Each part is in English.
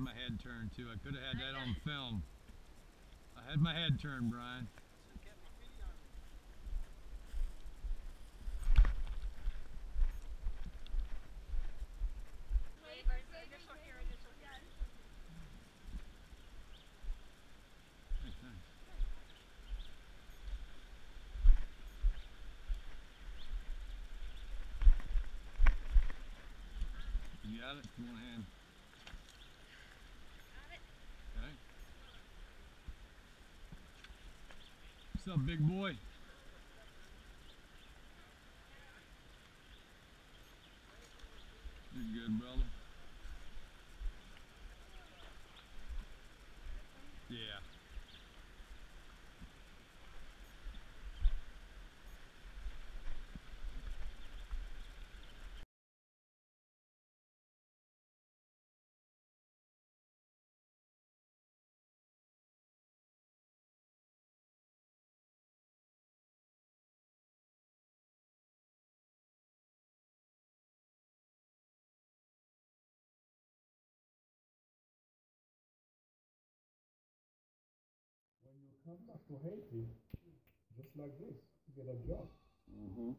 my head turned too. I could have had that on film. I had my head turned, Brian. You got it? One hand. What's up, big boy? You're good, brother. Yeah. when you come back to Haiti, just like this, you get a job. Mm-hmm.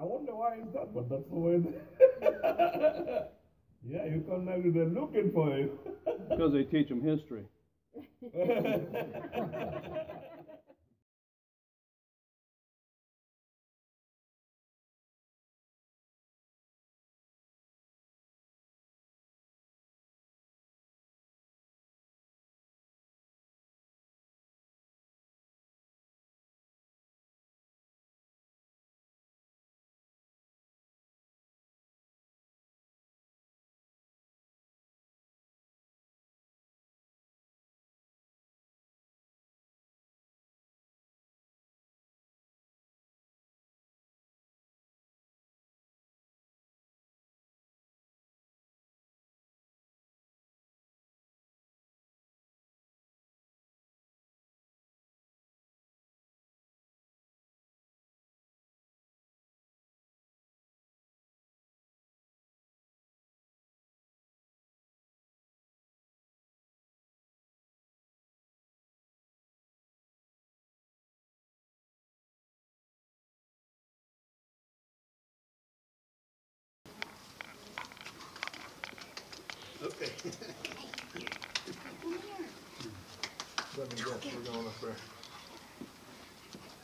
I wonder why is that, but that's the way. Yeah, you come back, they're looking for you. Because they teach them history.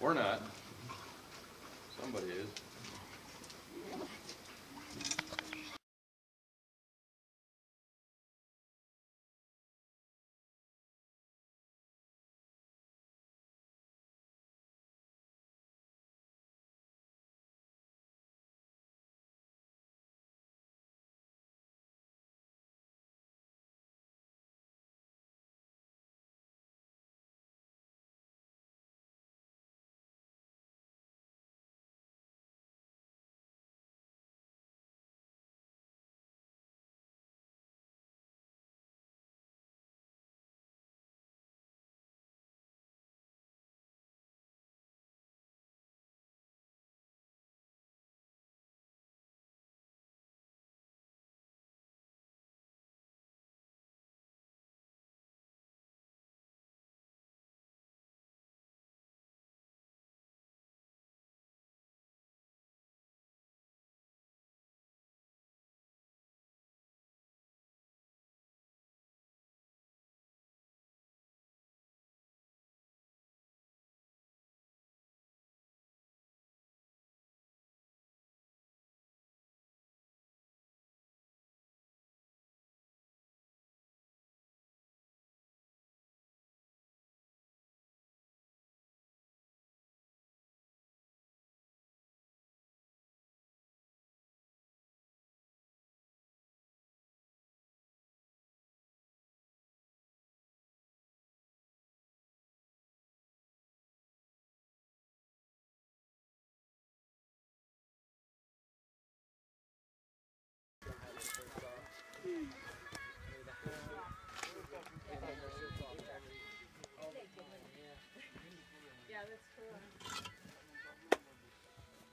We're not. Somebody is.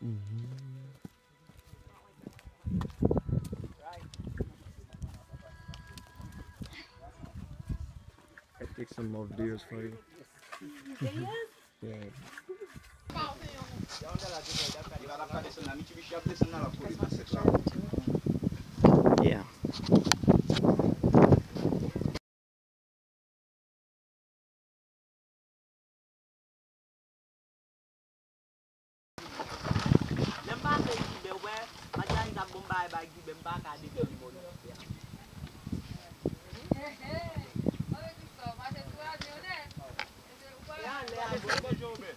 Mm-hmm. take some more videos for you. Yeah. Yeah. bay bay gibe mba ka dek yon limon yon fè. Yon le a go.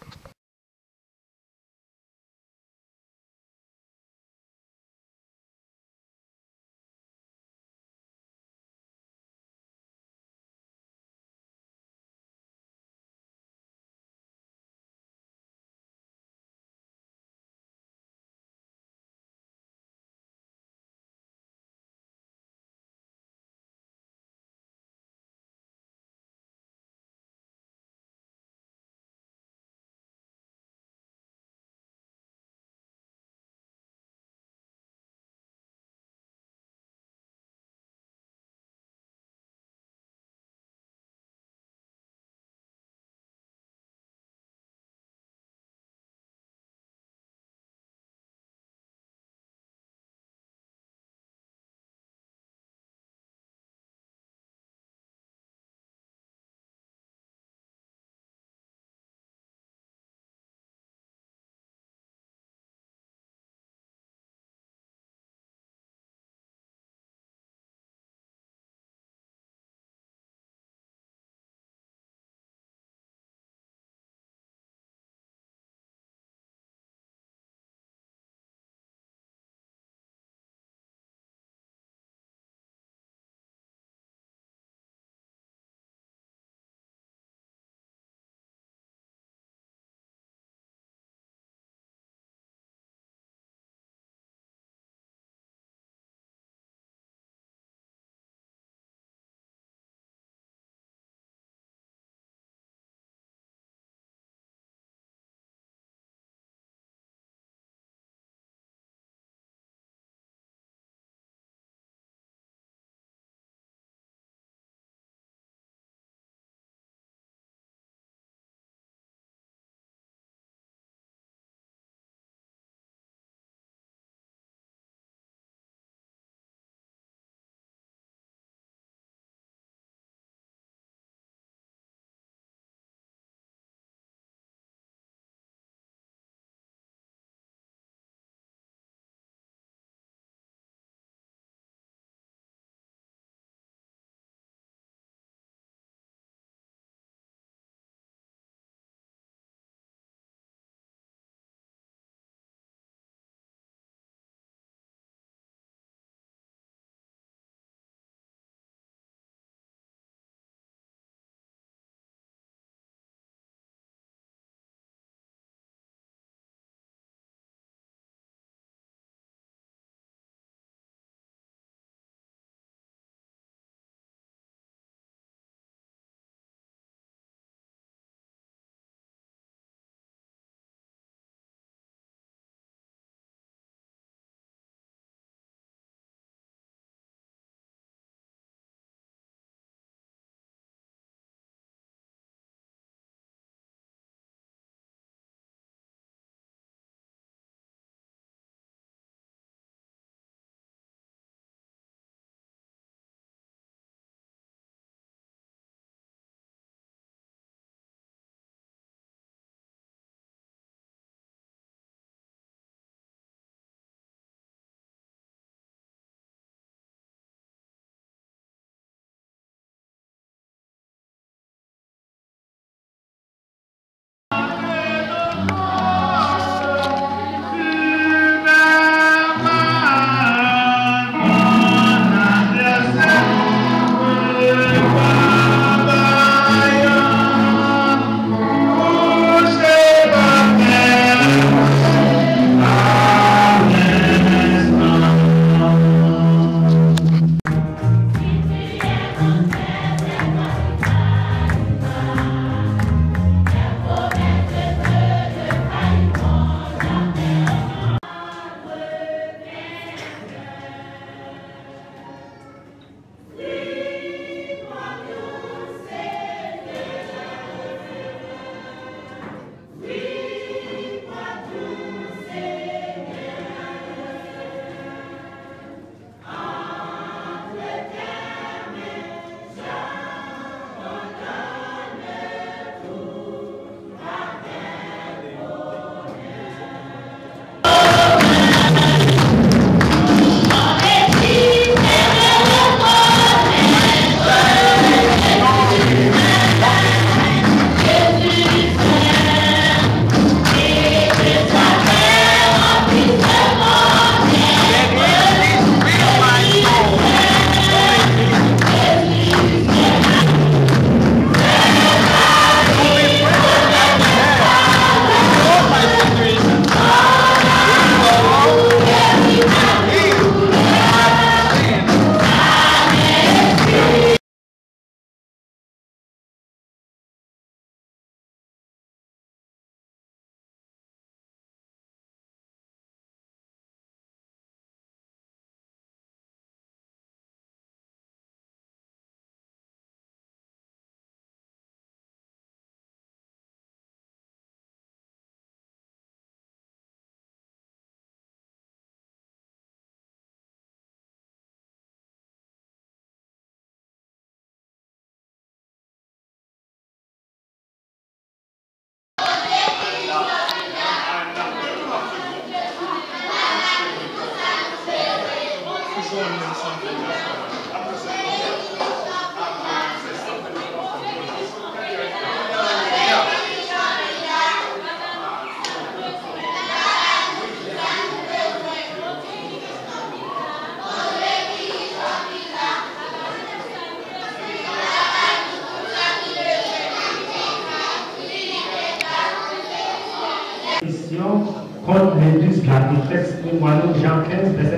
ustedes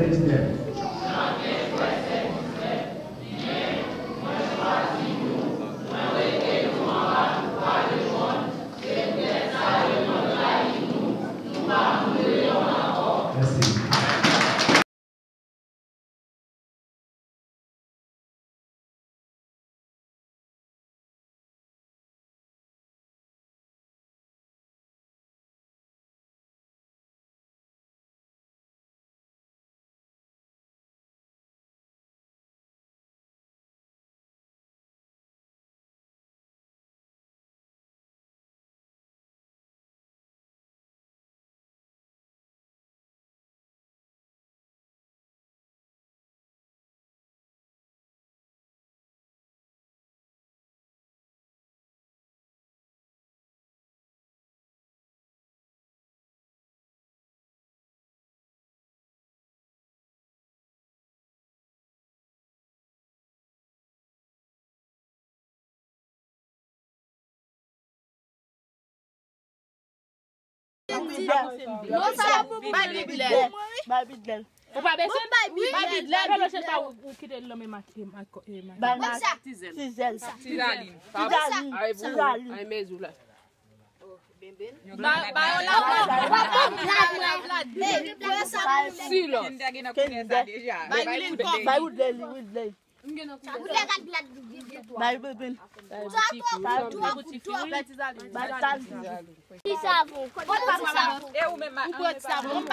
Babidlel. Ou pa besen? Babidlel. Kè lò chè pa ou kite lò mè makè? Banak. Tizel. Tizel. Tizaline. Tizaline. Tizaline. Ay mè zou la. Benben. Ba yon la pou. Wapou. Vlad. Vlad. Vlad. Be. Be. Be. Si lò. Kè yon de. Bay ou de li. Ou de li. Barbe ben. Batal. Ki savon. E ou men ma. Ou pot savon.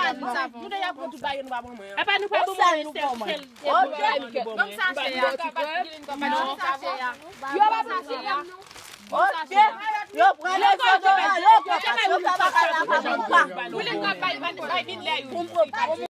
Nou de ya kontou bayen waman mwen. E pa nou pa bon mwen se ou kel. Non sache ya. Non sache ya. Yo ba sache ya. Ok. Yo prele soto la. Yo prele soto la. Yo prele soto la. Yo prele soto la.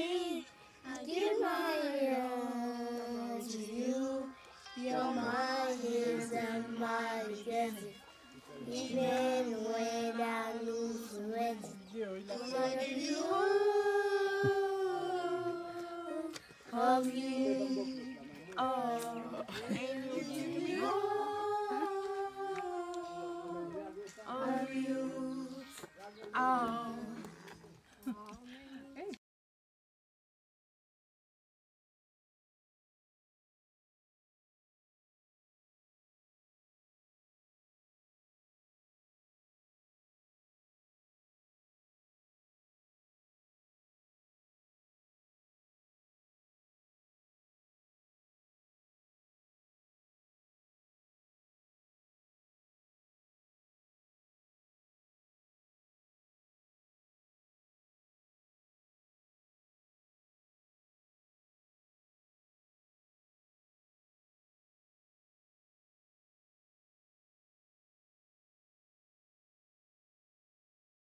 me. I give my all to you. You're my hills and my desert. Even when I lose strength, I give you all of you. Oh, and you give me all of you. Oh.